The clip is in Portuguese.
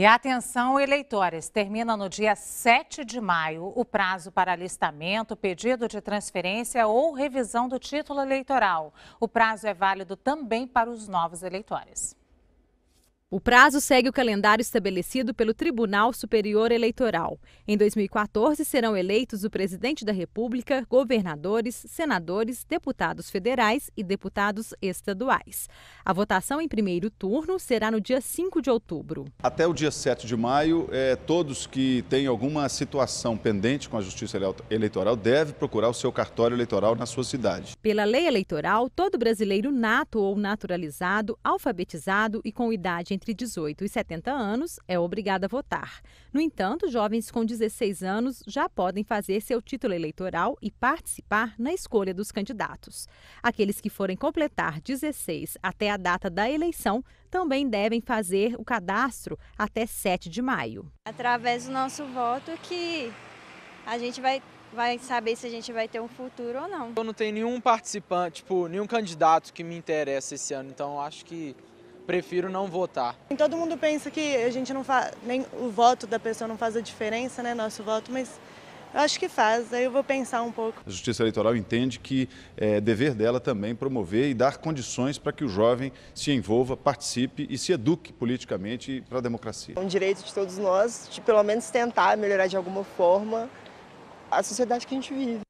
E atenção, eleitores, termina no dia 7 de maio o prazo para alistamento, pedido de transferência ou revisão do título eleitoral. O prazo é válido também para os novos eleitores. O prazo segue o calendário estabelecido pelo Tribunal Superior Eleitoral. Em 2014, serão eleitos o presidente da República, governadores, senadores, deputados federais e deputados estaduais. A votação em primeiro turno será no dia 5 de outubro. Até o dia 7 de maio, é, todos que têm alguma situação pendente com a Justiça Eleitoral devem procurar o seu cartório eleitoral na sua cidade. Pela lei eleitoral, todo brasileiro nato ou naturalizado, alfabetizado e com idade entre 18 e 70 anos é obrigado a votar. No entanto, jovens com 16 anos já podem fazer seu título eleitoral e participar na escolha dos candidatos. Aqueles que forem completar 16 até a data da eleição também devem fazer o cadastro até 7 de maio. Através do nosso voto que a gente vai vai saber se a gente vai ter um futuro ou não. Eu não tenho nenhum participante, tipo, nenhum candidato que me interessa esse ano, então acho que prefiro não votar. Todo mundo pensa que a gente não faz, nem o voto da pessoa não faz a diferença, né, nosso voto, mas eu acho que faz, aí eu vou pensar um pouco. A Justiça Eleitoral entende que é dever dela também promover e dar condições para que o jovem se envolva, participe e se eduque politicamente para a democracia. É um direito de todos nós de pelo menos tentar melhorar de alguma forma a sociedade que a gente vive.